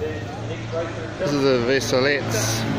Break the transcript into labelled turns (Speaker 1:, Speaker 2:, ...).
Speaker 1: This is the Vesolets